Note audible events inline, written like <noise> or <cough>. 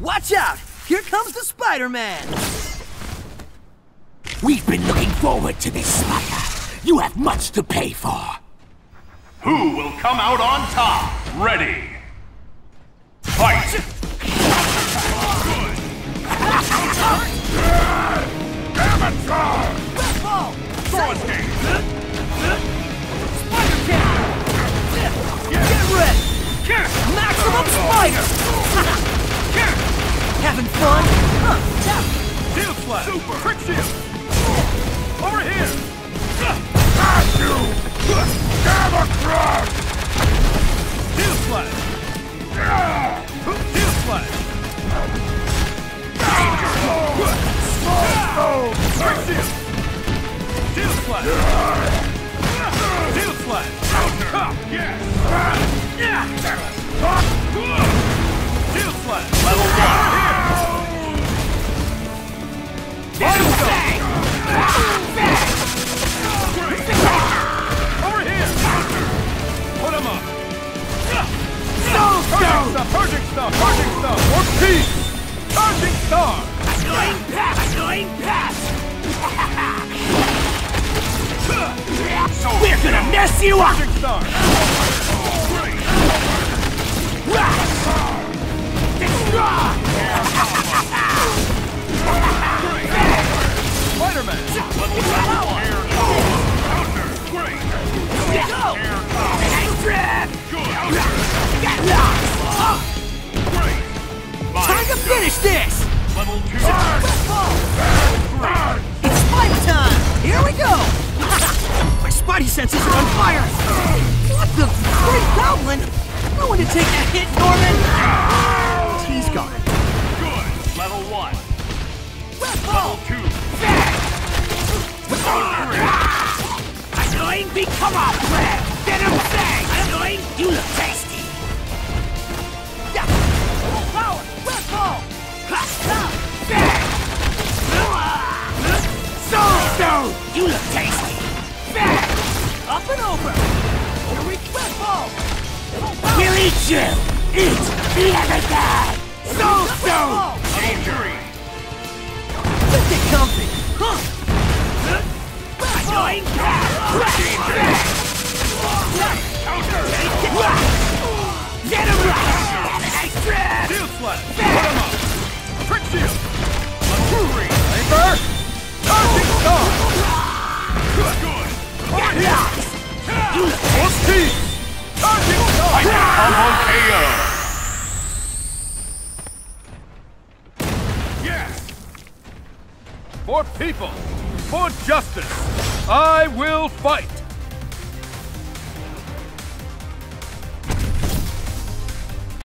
Watch out! Here comes the Spider-Man! We've been looking forward to this, Spider. You have much to pay for. Who will come out on top? Ready. Fight! Ball! Throw escape! Spider-Cat! Get ready! Maximum Spider! Having fun? Shield Slash! Super! Trick Shield! Over here! Shield Slash! Shield Slash! Trick Shield! Shield Slash! Shield Slash! Counter! Shield Slash! Level Charging Star! Charging Star! Charging Star! For peace! Charging Star! Annoying pass! Annoying pass! <laughs> We're gonna mess you up! Charging Star! Spider-Man! Counter! <laughs> Great! Time to finish this! Level two! It's Spider time! Here we go! <laughs> My Spidey senses are on fire! What the great goblin? No one to take that hit, Norman! You look tasty! Fang! Up and over! Here we ball! We'll eat you! Eat the! Soul Red so! ball! Injury! Let's get comfy! Huh? Annoying cat! Counter! Star! Combo KO! Yes! For people! For justice! I will fight!